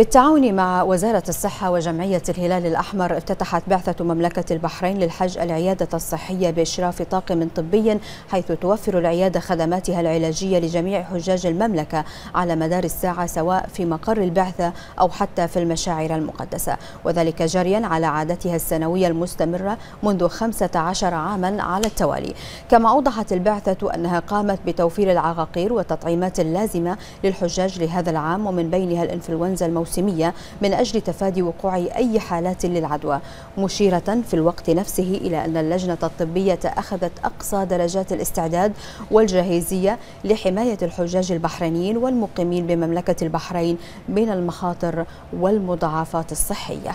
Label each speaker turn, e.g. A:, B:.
A: بالتعاون مع وزارة الصحة وجمعية الهلال الأحمر افتتحت بعثة مملكة البحرين للحج العيادة الصحية بإشراف طاقم طبي حيث توفر العيادة خدماتها العلاجية لجميع حجاج المملكة على مدار الساعة سواء في مقر البعثة أو حتى في المشاعر المقدسة. وذلك جريا على عادتها السنوية المستمرة منذ 15 عاما على التوالي. كما أوضحت البعثة أنها قامت بتوفير العقاقير والتطعيمات اللازمة للحجاج لهذا العام ومن بينها الإنفلونزا الموسمية من أجل تفادي وقوع أي حالات للعدوى مشيرة في الوقت نفسه إلى أن اللجنة الطبية أخذت أقصى درجات الاستعداد والجاهزية لحماية الحجاج البحرينيين والمقيمين بمملكة البحرين من المخاطر والمضاعفات الصحية.